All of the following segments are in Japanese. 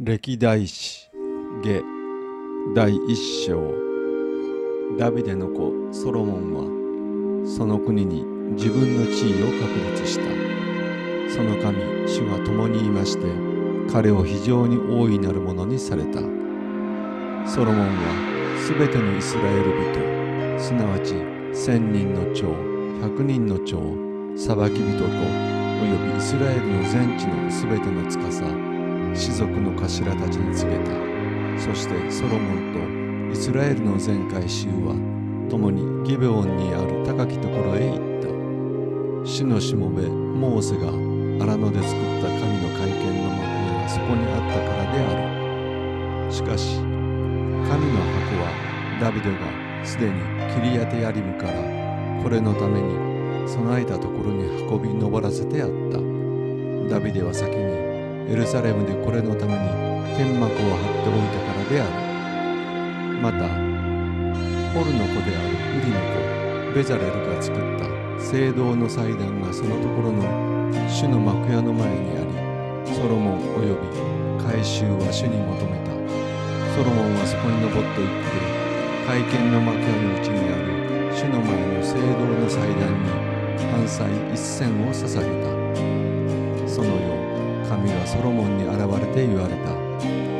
歴代史下第一章。ダビデの子ソロモンはその国に自分の地位を確立した。その神主が共にいまして彼を非常に大いなるものにされた。ソロモンはすべてのイスラエル人すなわち千人の長百人の長裁き人とおよびイスラエルの全地のすべての司士族の頭たちに告げたそしてソロモンとイスラエルの全会衆は共にギベオンにある高きところへ行った。死のしもべモーセが荒野で作った神の会見の幕屋がそこにあったからである。しかし神の箱はダビデがすでにキリヤテヤリムからこれのために備えたところに運び登らせてあった。ダビデは先にエルサレムでこれのために天幕を張っておいたからである。またホルの子であるウリの子ベザレルが作った聖堂の祭壇がそのところの主の幕屋の前にありソロモンおよび改宗は主に求めた。ソロモンはそこに登っていって会見の幕屋のうちにある主の前の聖堂の祭壇に反祭一銭を捧げた。そのよう神はソロモンに現れて言われた。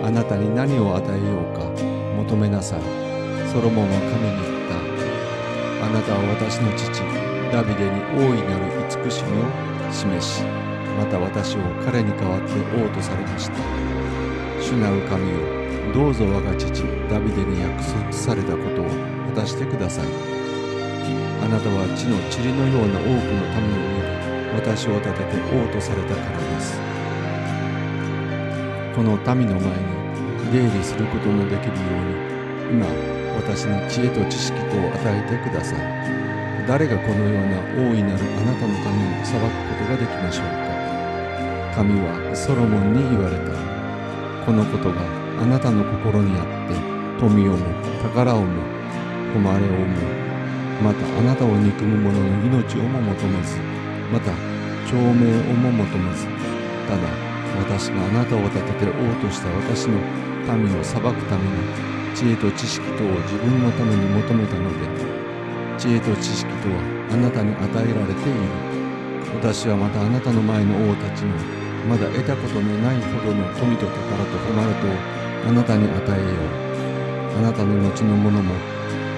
あなたに何を与えようか。求めなさい。ソロモンは神に言った。あなたは私の父ダビデに大いなる慈しみを示しまた私を彼に代わって王とされました。主なる神よどうぞ我が父ダビデに約束されたことを果たしてください。あなたは地の塵のような多くの民を見り私を立てて王とされたからです。この民の前に出入りすることのできるように今私に知恵と知識とを与えてください。誰がこのような大いなるあなたのために裁くことができましょうか。神はソロモンに言われた。このことがあなたの心にあって富をも宝をも誉れをもまたあなたを憎む者の命をも求めずまた長命をも求めずただ私があなたを立てて王とした私の民を裁くために知恵と知識とを自分のために求めたので知恵と知識とはあなたに与えられている。私はまたあなたの前の王たちのまだ得たことのないほどの富と宝と誉れとをあなたに与えよう。あなたの後の者も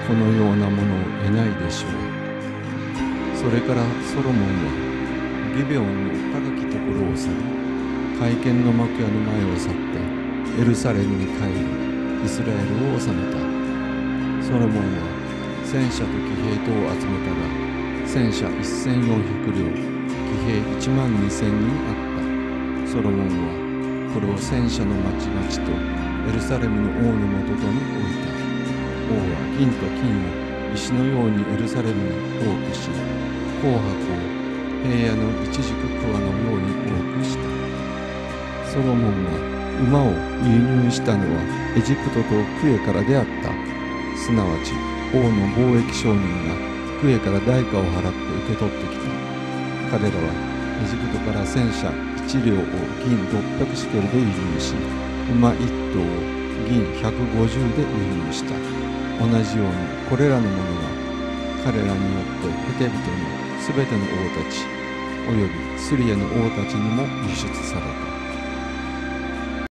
このようなものを得ないでしょう。それからソロモンはギベオンの高きところを去り会見の幕屋の前を去ってエルサレムに帰りイスラエルを治めた。ソロモンは戦車と騎兵とを集めたが戦車1400両騎兵1万2000人あった。ソロモンはこれを戦車の町々とエルサレムの王のもととに置いた。王は銀と金を石のようにエルサレムに多くし紅白を平野の一軸桑のように多くした。ソロモンが馬を輸入したのはエジプトとクエからであった。すなわち王の貿易商人がクエから代価を払って受け取ってきた。彼らはエジプトから戦車1両を銀600シケルで輸入し馬1頭を銀150で輸入した。同じようにこれらのものが彼らによってヘテ人のすべての王たちおよびスリエの王たちにも輸出された。